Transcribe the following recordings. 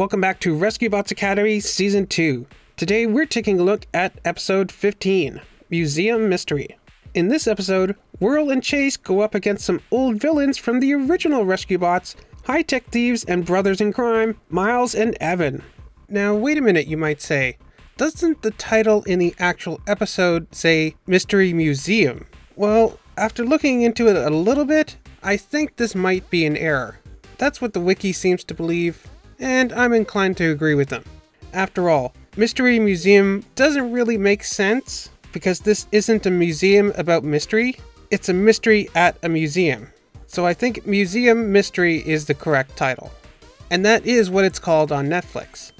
Welcome back to Rescue Bots Academy Season 2. Today we're taking a look at episode 15 Museum Mystery. In this episode, Whirl and Chase go up against some old villains from the original Rescue Bots, high tech thieves and brothers in crime, Myles and Evan. Now, wait a minute, you might say. Doesn't the title in the actual episode say Mystery Museum? Well, after looking into it a little bit, I think this might be an error. That's what the wiki seems to believe, and I'm inclined to agree with them. After all, Mystery Museum doesn't really make sense because this isn't a museum about mystery, it's a mystery at a museum. So I think Museum Mystery is the correct title. And that is what it's called on Netflix.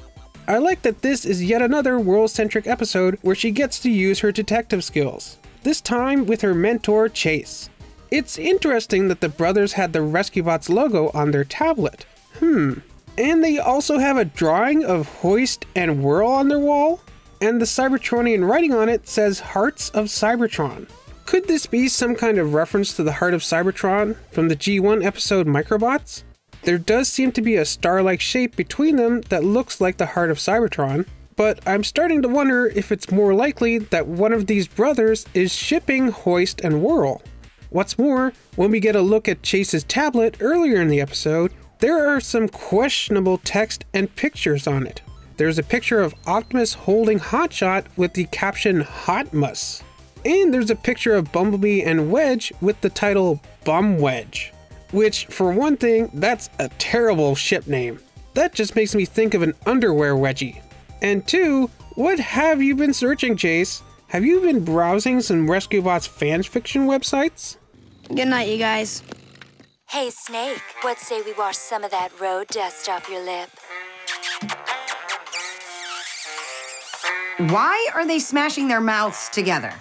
I like that this is yet another Whirl centric episode where she gets to use her detective skills, this time with her mentor Chase. It's interesting that the brothers had the Rescue Bots logo on their tablet. Hmm. And they also have a drawing of Hoist and Whirl on their wall? And the Cybertronian writing on it says Hearts of Cybertron. Could this be some kind of reference to the Heart of Cybertron from the G1 episode Microbots? There does seem to be a star-like shape between them that looks like the Heart of Cybertron, but I'm starting to wonder if it's more likely that one of these brothers is shipping Hoist and Whirl. What's more, when we get a look at Chase's tablet earlier in the episode, there are some questionable text and pictures on it. There's a picture of Optimus holding Hot Shot with the caption Hotmus. And there's a picture of Bumblebee and Wedge with the title Bum Wedge. Which, for one thing, that's a terrible ship name. That just makes me think of an underwear wedgie. And two, what have you been searching, Chase? Have you been browsing some Rescue Bots fan fiction websites? Good night, you guys. Hey, Snake, what say we wash some of that road dust off your lip? Why are they smashing their mouths together?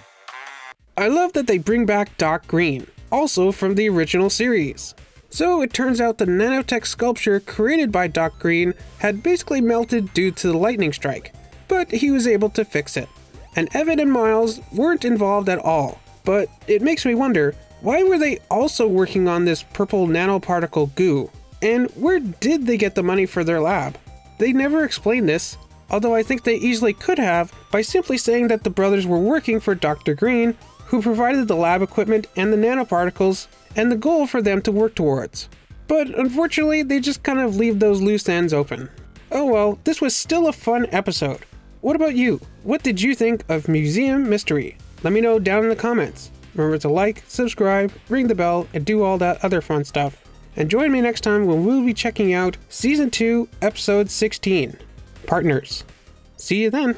I love that they bring back Doc Green, also from the original series. So it turns out the nanotech sculpture created by Doc Green had basically melted due to the lightning strike, but he was able to fix it. And Evan and Myles weren't involved at all, but it makes me wonder why were they also working on this purple nanoparticle goo? And where did they get the money for their lab? They never explained this, although I think they easily could have by simply saying that the brothers were working for Dr. Green, who provided the lab equipment and the nanoparticles, and the goal for them to work towards. But unfortunately, they just kind of leave those loose ends open. Oh well, this was still a fun episode. What about you? What did you think of Museum Mystery? Let me know down in the comments. Remember to like, subscribe, ring the bell, and do all that other fun stuff. And join me next time when we'll be checking out Season 2, Episode 16 Partners. See you then.